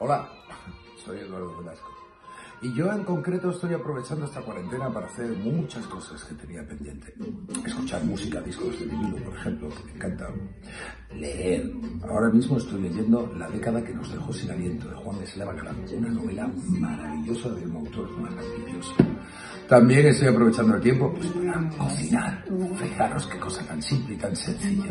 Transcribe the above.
Hola, soy Eduardo Velasco. Y yo en concreto estoy aprovechando esta cuarentena para hacer muchas cosas que tenía pendiente. Escuchar música, discos de vinilo, por ejemplo, que me encanta. Leer. Ahora mismo estoy leyendo La década que nos dejó sin aliento de Juan de Slava una novela maravillosa de un autor maravilloso. También estoy aprovechando el tiempo pues, para cocinar. Fijaros qué cosa tan simple y tan sencilla.